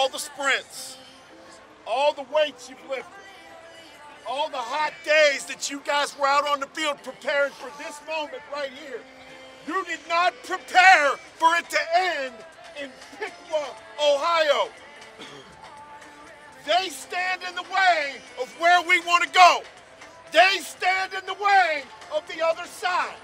all the sprints, all the weights you've lifted, all the hot days that you guys were out on the field preparing for this moment right here. You did not prepare for it to end in Piqua, Ohio. They stand in the way of where we want to go. They stand in the way of the other side.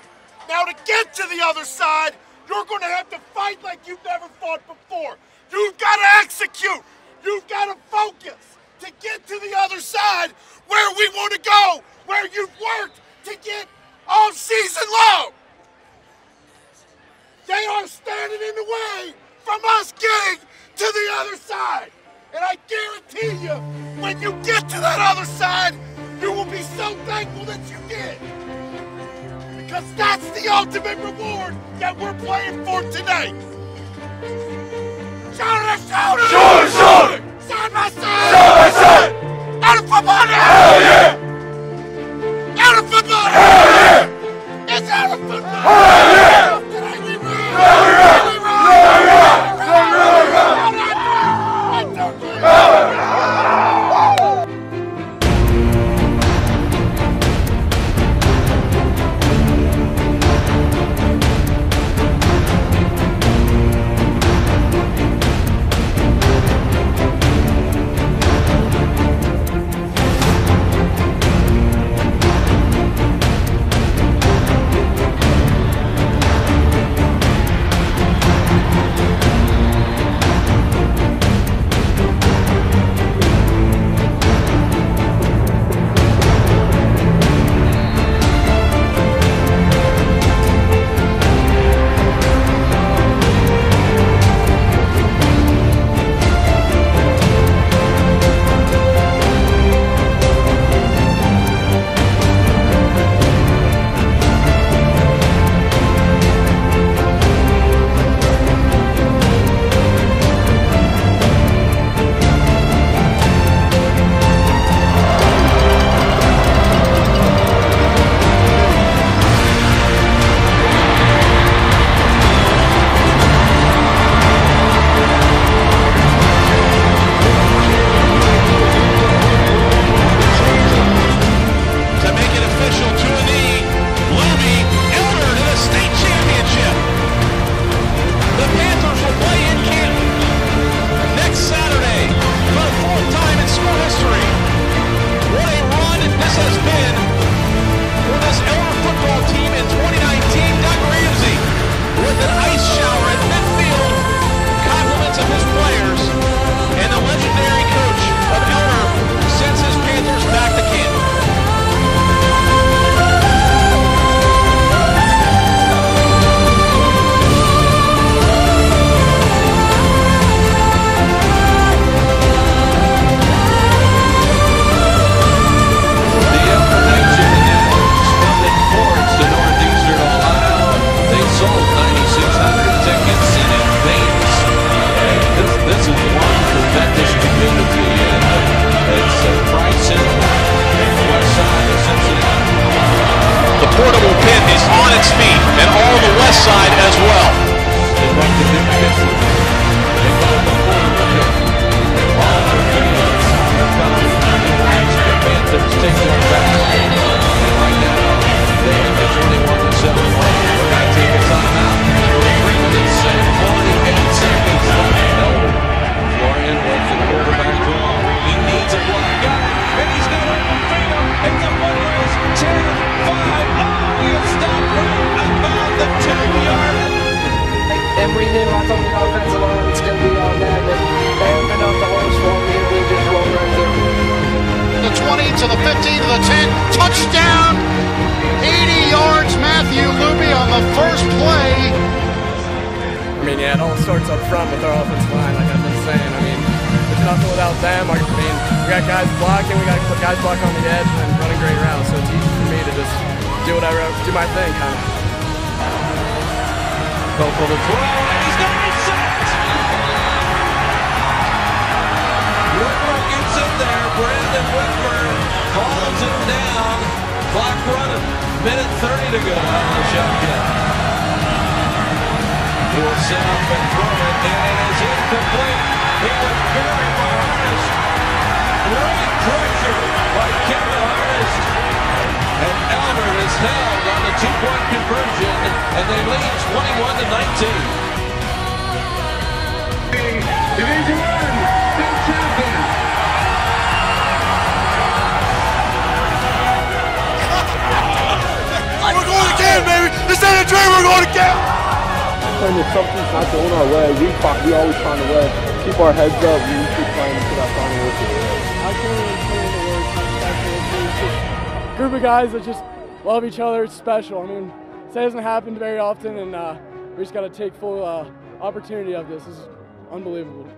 Now, to get to the other side, you're going to have to fight like you've never fought before. You've got to execute. You've got to focus to get to the other side where we want to go, where you've worked to get all season long. They are standing in the way from us getting to the other side. And I guarantee you, when you get to that other side, you will be so thankful that you did. Because that's the ultimate reward that we're playing for tonight. Shoulder to shoulder! Shoulder to shoulder! Side by side! Side by side! Out of football now! Hell yeah! 20 to the 15 to the 10. Touchdown! 80 yards, Matthew Luby on the first play. I mean, yeah, it all starts up front with our offensive line, like I've been saying. I mean, it's nothing without them. I mean, we got guys blocking, we got guys blocking on the edge and running great routes, so it's easy for me to just do whatever, do my thing, kind of. Go for the throw, Brandon Whitburn calls him down. Clock running. Minute 30 to go on the shotgun. Will set up and throw it, and it is incomplete. He was buried by Harness. Great pressure by Kevin Harness. And Elder is held on the two-point conversion, and they lead 21 to 19. This dream. We're going to again. And if something's not going our way, we find, we always find a way. Keep our heads up. We keep trying to put that final work. I can't even put into words how special it is. It's just a group of guys that just love each other. It's special. I mean, it doesn't happen very often, and uh, we just got to take full uh, opportunity of this. This is unbelievable.